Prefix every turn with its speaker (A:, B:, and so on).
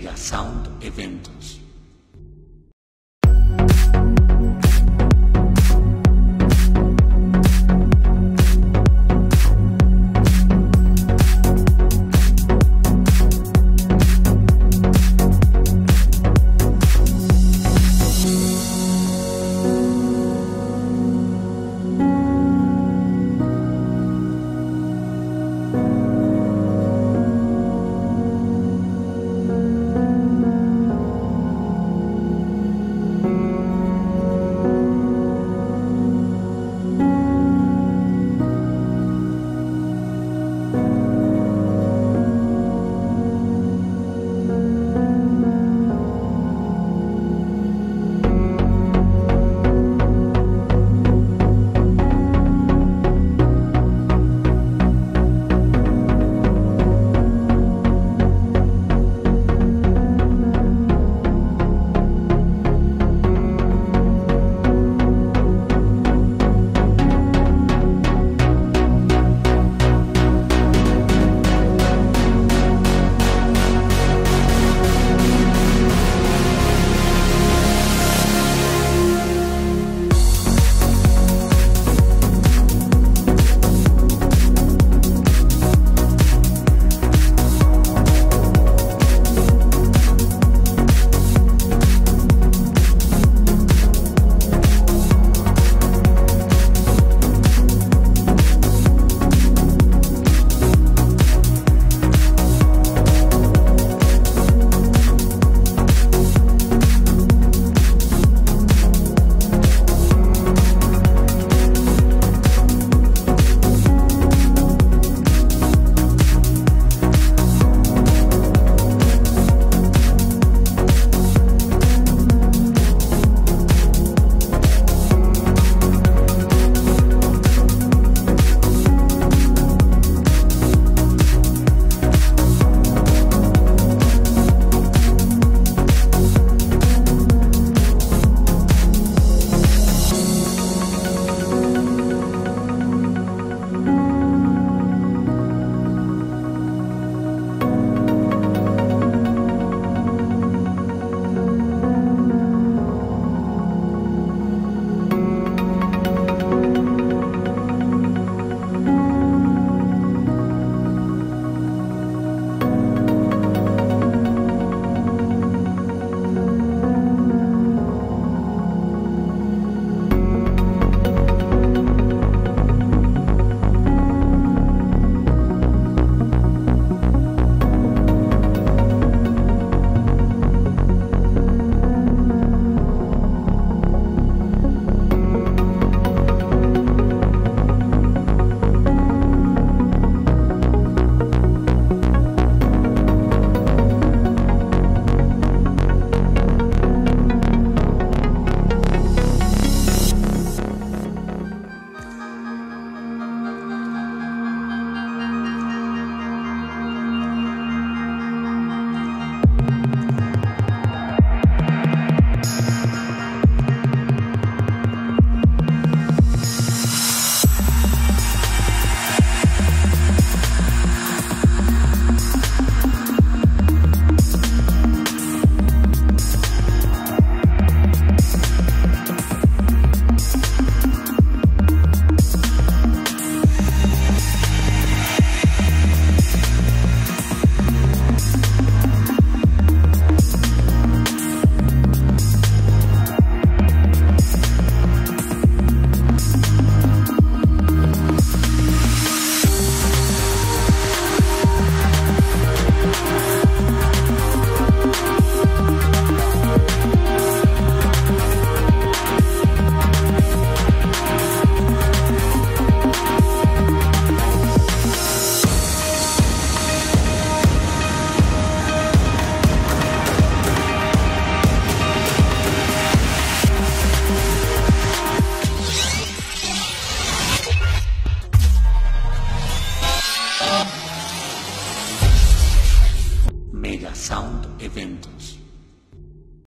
A: Mega Sound Eventos.